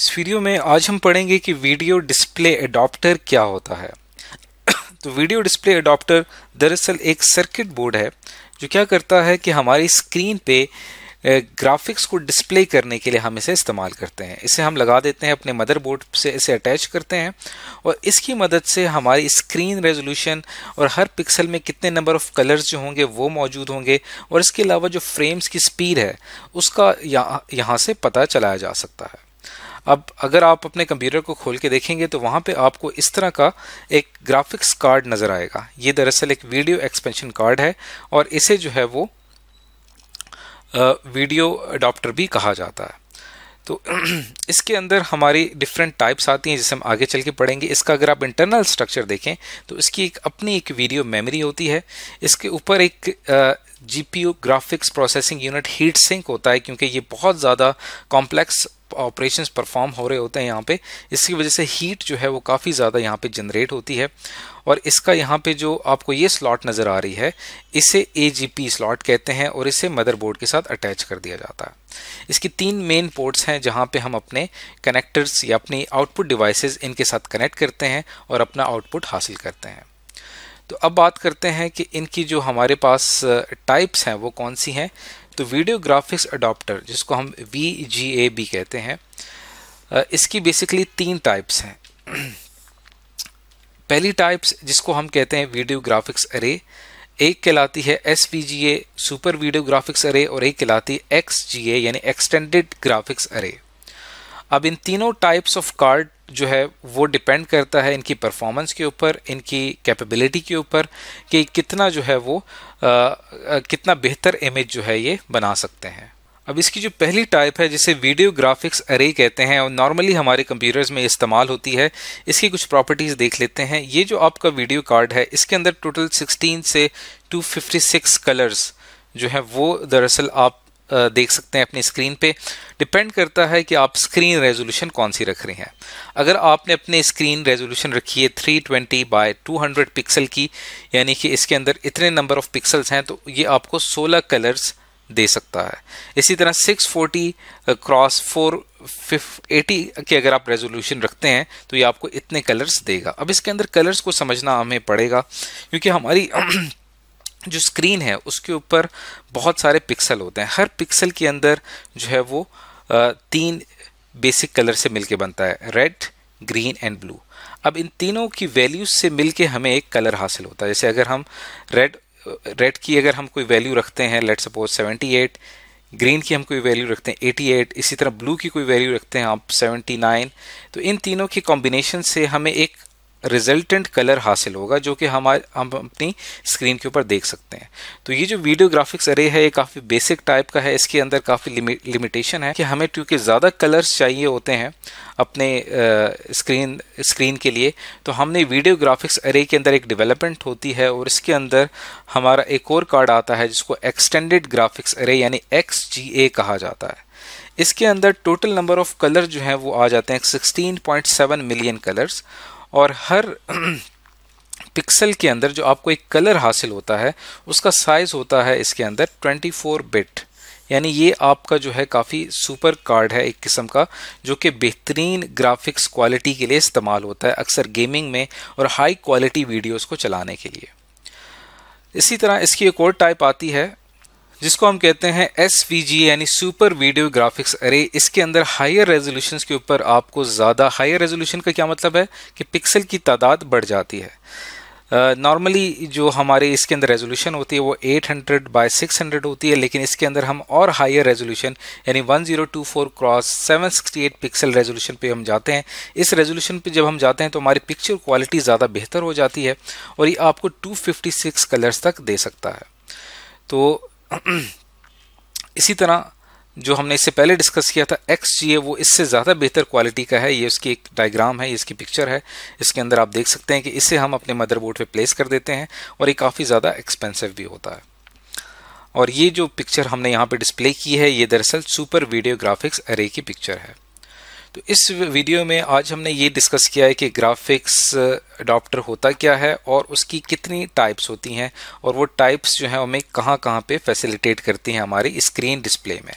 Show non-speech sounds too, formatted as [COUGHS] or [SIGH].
इस वीडियो में आज हम पढ़ेंगे कि वीडियो डिस्प्ले एडॉप्टर क्या होता है। [COUGHS] तो वीडियो डिस्प्ले एडॉप्टर दरअसल एक सर्किट बोर्ड है, जो क्या करता है कि हमारी स्क्रीन पे ग्राफिक्स को डिस्प्ले करने के लिए हम इसे इस्तेमाल करते हैं। इसे हम लगा देते हैं, अपने मदरबोर्ड से इसे अटैच करते हैं और इसकी मदद से हमारी स्क्रीन रेजोल्यूशन और हर पिक्सल में कितने नंबर ऑफ़ कलर्स जो होंगे वो मौजूद होंगे और इसके अलावा जो फ्रेम्स की स्पीड है, उसका यहाँ यहाँ से पता चलाया जा सकता है। अब अगर आप अपने कंप्यूटर को खोल के देखेंगे तो वहाँ पे आपको इस तरह का एक ग्राफिक्स कार्ड नज़र आएगा। ये दरअसल एक वीडियो एक्सपेंशन कार्ड है और इसे जो है वो वीडियो अडॉप्टर भी कहा जाता है। तो [CLEARS THROAT] इसके अंदर हमारी डिफरेंट टाइप्स आती हैं जिसे हम आगे चल के पढ़ेंगे। इसका अगर आप इंटरनल स्ट्रक्चर देखें तो इसकी एक, अपनी एक वीडियो मेमोरी होती है। इसके ऊपर एक GPU graphics processing unit heat sink होता है क्योंकि ये बहुत ज़्यादा कॉम्प्लेक्स ऑपरेशंस परफॉर्म हो रहे होते हैं यहाँ पे, इसकी वजह से हीट जो है वो काफ़ी ज़्यादा यहाँ पे जनरेट होती है। और इसका यहाँ पे जो आपको ये स्लॉट नज़र आ रही है, इसे एजीपी स्लॉट कहते हैं और इसे मदरबोर्ड के साथ अटैच कर दिया जाता है। इसकी तीन मेन पोर्ट्स हैं जहाँ पे हम अपने कनेक्टर्स या अपनी आउटपुट डिवाइसेस इनके साथ कनेक्ट करते हैं और अपना आउटपुट हासिल करते हैं। तो अब बात करते हैं कि इनकी जो हमारे पास टाइप्स हैं वो कौन सी हैं? तो वीडियो ग्राफिक्स अडोप्टर जिसको हम ए बी कहते हैं इसकी बेसिकली तीन टाइप्स हैं। [CLEARS THROAT] पहली टाइप्स जिसको हम कहते हैं वीडियो ग्राफिक्स अरे एक कहलाती है S V G A super video graphics अरे और एक कहलाती है एक्स जी ए यानी एक्सटेंडेड ग्राफिक्स अरे अब इन तीनों टाइप्स ऑफ़ कार्ड जो है वो डिपेंड करता है इनकी परफॉर्मेंस के ऊपर इनकी कैपेबिलिटी के ऊपर कि कितना जो है वो आ, कितना बेहतर इमेज जो है ये बना सकते हैं। अब इसकी जो पहली टाइप है जिसे वीडियो ग्राफिक्स अरे कहते हैं और नॉर्मली हमारे कंप्यूटर्स में इस्तेमाल होती है इसकी कुछ प्रॉपर्टीज़ देख लेते हैं। ये जो आपका वीडियो कार्ड है इसके अंदर टोटल 16 से 256 कलर्स जो है वो दरअसल आप देख सकते हैं अपनी स्क्रीन पे। डिपेंड करता है कि आप स्क्रीन रेजोल्यूशन कौन सी रख रहे हैं। अगर आपने अपने स्क्रीन रेजोल्यूशन रखी है 320 ट्वेंटी बाई टू पिक्सल की, यानी कि इसके अंदर इतने नंबर ऑफ़ पिक्सल्स हैं तो ये आपको 16 कलर्स दे सकता है। इसी तरह 640 क्रॉस फोर एटी के अगर आप रेजोल्यूशन रखते हैं तो ये आपको इतने कलर्स देगा। अब इसके अंदर कलर्स को समझना हमें पड़ेगा, क्योंकि हमारी [CLEARS THROAT] जो स्क्रीन है, उसके ऊपर बहुत सारे पिक्सल होते हैं। हर पिक्सल के अंदर जो है वो तीन बेसिक कलर से मिलके बनता है रेड ग्रीन एंड ब्लू अब इन तीनों की वैल्यूज़ से मिलके हमें एक कलर हासिल होता है। जैसे अगर हम रेड रेड की अगर हम कोई वैल्यू रखते हैं लेट सपोज़ 78 ग्रीन की हम कोई वैल्यू रखते हैं 88 इसी तरह ब्लू की कोई वैल्यू रखते हैं आप 79 तो इन तीनों की कॉम्बिनेशन से हमें एक रिजल्टेंट कलर हासिल होगा जो कि हम हम अपनी स्क्रीन के ऊपर देख सकते हैं। तो ये जो वीडियो ग्राफिक्स अरे है, ये काफ़ी बेसिक टाइप का है। इसके अंदर काफ़ी लिमिटेशन है कि हमें क्योंकि ज़्यादा कलर्स चाहिए होते हैं अपने स्क्रीन स्क्रीन के लिए तो हमने वीडियो ग्राफिक्स अरे के अंदर एक डेवलपमेंट होती है और इसके अंदर हमारा एक और कार्ड आता है जिसको एक्सटेंडेड ग्राफिक्स अरे यानी एक्सजीए कहा जाता है। इसके अंदर टोटल नंबर ऑफ़ कलर जो है वो आ जाते हैं 16.7 मिलियन कलर्स और हर [CLEARS THROAT] पिक्सल के अंदर जो आपको एक कलर हासिल होता है, उसका साइज़ होता है इसके अंदर 24 बिट यानी ये आपका जो है काफ़ी सुपर कार्ड है एक किस्म का, जो कि बेहतरीन ग्राफिक्स क्वालिटी के लिए इस्तेमाल होता है अक्सर गेमिंग में और हाई क्वालिटी वीडियोस को चलाने के लिए। इसी तरह इसकी एक और टाइप आती है जिसको हम कहते हैं एसवीजी यानी सुपर वीडियो ग्राफिक्स अरे इसके अंदर हायर रेजोल्यूशन के ऊपर आपको ज़्यादा हायर रेजोल्यूशन का क्या मतलब है? कि पिक्सल की तादाद बढ़ जाती है। नॉर्मली uh, जो हमारे इसके अंदर रेजोल्यूशन होती है वो 800 हंड्रेड बाई सिक्स होती है लेकिन इसके अंदर हम और हायर रेजोल्यूशन यानी 1024 क्रॉस 768 पिक्सल रेजोल्यूशन पे हम जाते हैं। इस रेजोल्यूशन पे जब हम जाते हैं तो हमारी पिक्चर क्वालिटी ज़्यादा बेहतर हो जाती है और ये आपको 256 कलर्स तक दे सकता है। तो [CLEARS THROAT] इसी तरह जो हमने इससे पहले डिस्कस किया था एक्स जी है वो इससे ज़्यादा बेहतर क्वालिटी का है। ये उसकी एक डायग्राम है, ये इसकी पिक्चर है। इसके अंदर आप देख सकते हैं कि इसे हम अपने मदरबोर्ड पे प्लेस कर देते हैं और ये काफ़ी ज़्यादा एक्सपेंसिव भी होता है। और ये जो पिक्चर हमने यहाँ पे डिस्प्ले की है, ये दरअसल सुपर वीडियो ग्राफिक्स अरे की पिक्चर है। तो इस वीडियो में आज हमने ये डिस्कस किया है कि ग्राफिक्स अडॉप्टर होता क्या है और उसकी कितनी टाइप्स होती हैं और वो टाइप्स जो हैं हमें कहाँ कहाँ पे फैसिलिटेट करती हैं हमारी स्क्रीन डिस्प्ले में।